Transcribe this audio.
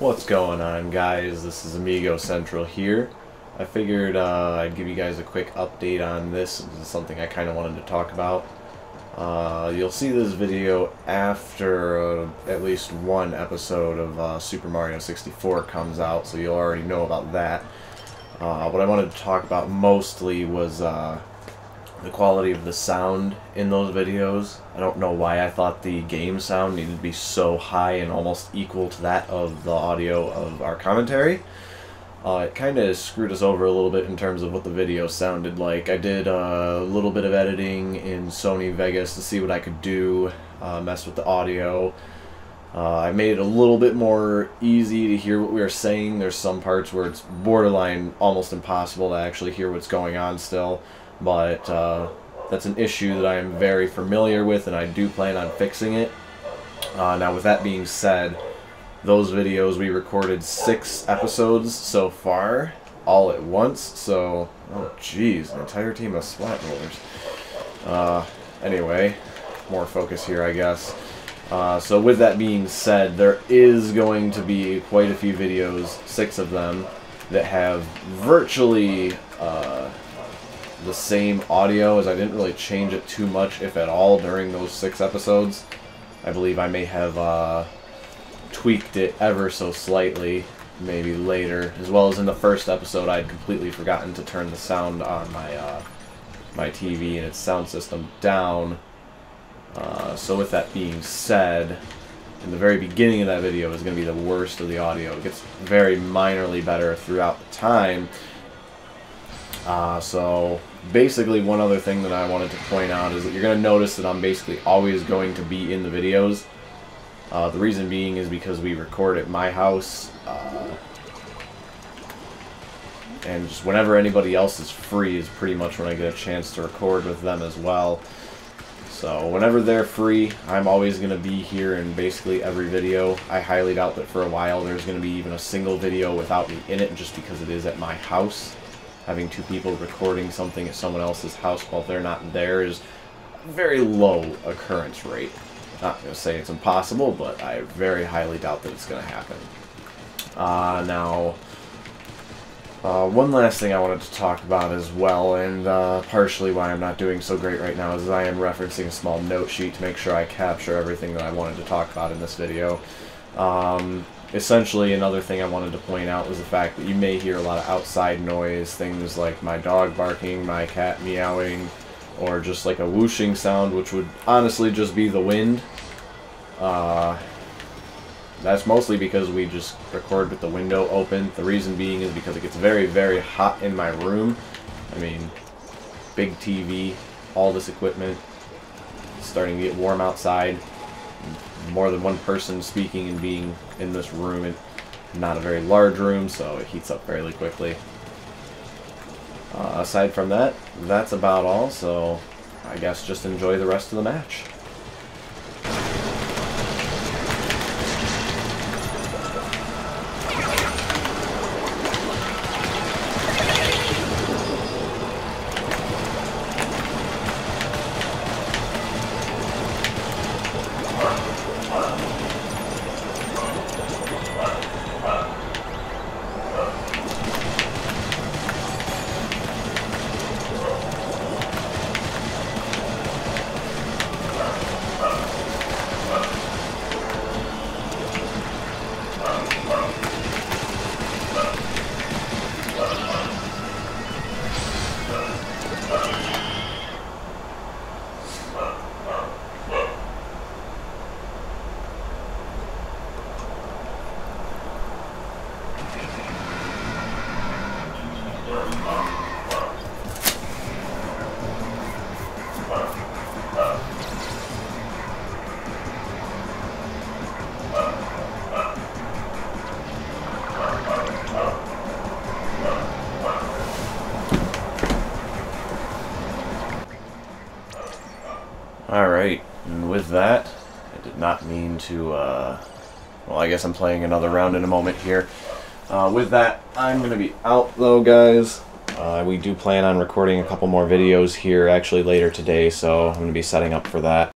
What's going on guys? This is Amigo Central here. I figured uh, I'd give you guys a quick update on this. This is something I kind of wanted to talk about. Uh, you'll see this video after uh, at least one episode of uh, Super Mario 64 comes out, so you'll already know about that. Uh, what I wanted to talk about mostly was uh, the quality of the sound in those videos. I don't know why I thought the game sound needed to be so high and almost equal to that of the audio of our commentary. Uh, it kind of screwed us over a little bit in terms of what the video sounded like. I did a little bit of editing in Sony Vegas to see what I could do, uh, mess with the audio. Uh, I made it a little bit more easy to hear what we were saying. There's some parts where it's borderline almost impossible to actually hear what's going on still but uh, that's an issue that I am very familiar with and I do plan on fixing it. Uh, now with that being said, those videos we recorded six episodes so far, all at once, so, oh jeez, an entire team of splat rollers. Uh, anyway, more focus here I guess. Uh, so with that being said, there is going to be quite a few videos, six of them, that have virtually uh, the same audio as I didn't really change it too much, if at all, during those six episodes. I believe I may have uh, tweaked it ever so slightly, maybe later. As well as in the first episode, I had completely forgotten to turn the sound on my uh, my TV and its sound system down. Uh, so with that being said, in the very beginning of that video is going to be the worst of the audio. It gets very minorly better throughout the time. Uh, so basically one other thing that I wanted to point out is that you're going to notice that I'm basically always going to be in the videos. Uh, the reason being is because we record at my house. Uh, and just whenever anybody else is free is pretty much when I get a chance to record with them as well. So whenever they're free, I'm always going to be here in basically every video. I highly doubt that for a while there's going to be even a single video without me in it just because it is at my house having two people recording something at someone else's house while they're not there is very low occurrence rate. Not going to say it's impossible, but I very highly doubt that it's going to happen. Uh, now, uh, one last thing I wanted to talk about as well, and uh, partially why I'm not doing so great right now, is I am referencing a small note sheet to make sure I capture everything that I wanted to talk about in this video. Um, essentially another thing I wanted to point out was the fact that you may hear a lot of outside noise, things like my dog barking, my cat meowing, or just like a whooshing sound, which would honestly just be the wind. Uh, that's mostly because we just record with the window open. The reason being is because it gets very, very hot in my room. I mean, big TV, all this equipment, starting to get warm outside more than one person speaking and being in this room. and not a very large room, so it heats up fairly quickly. Uh, aside from that, that's about all, so I guess just enjoy the rest of the match. Alright, and with that, I did not mean to, uh, well, I guess I'm playing another round in a moment here. Uh, with that, I'm going to be out, though, guys. Uh, we do plan on recording a couple more videos here, actually, later today, so I'm going to be setting up for that.